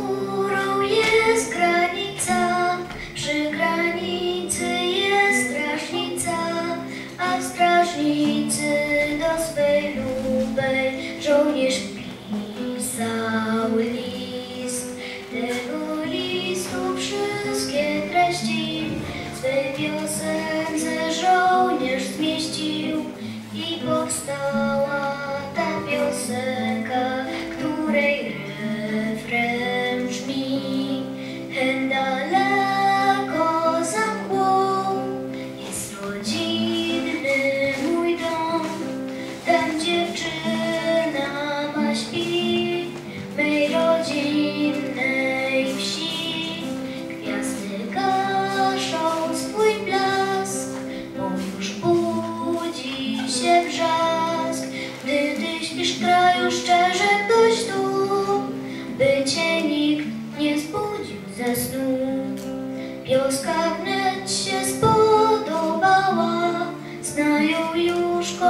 górą jest granica, przy granicy jest strażnica, a w strażnicy do swej lubej żołnierz pisał list. Tego listu wszystkie treści swej piosence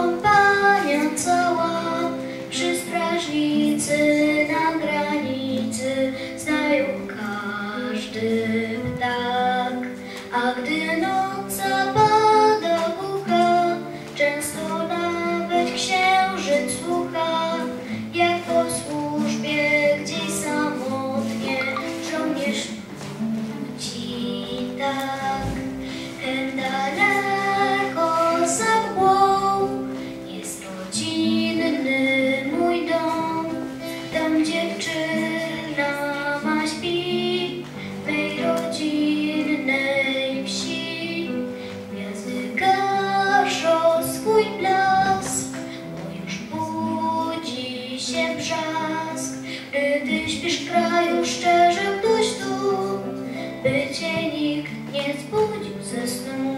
kompania cała. Przy strażnicy na granicy znają każdy ptak. A gdy noc się brzask. Gdy śpisz kraju szczerze ktoś tu, by cię nikt nie zbudził ze snu.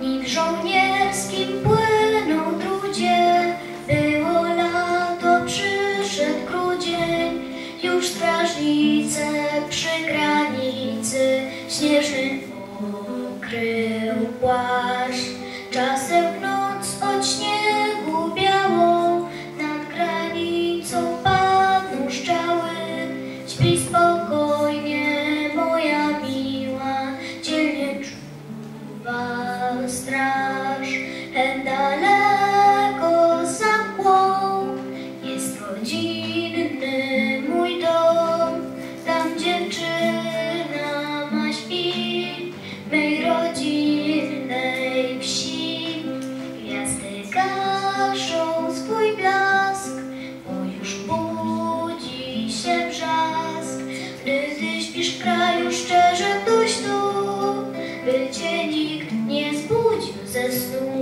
Nim w żołnierskim płynął trudzie, było lato, przyszedł grudzień, już strażnice przy granicy śnieżny pokrył płaszcz. Czasem w noc od śniegu białą nad granicą padną szczały. Śpi spokojnie, moja miła, dzielnie czuwa straż. śpisz kraju szczerze dość tu, by cię nikt nie zbudził ze snu.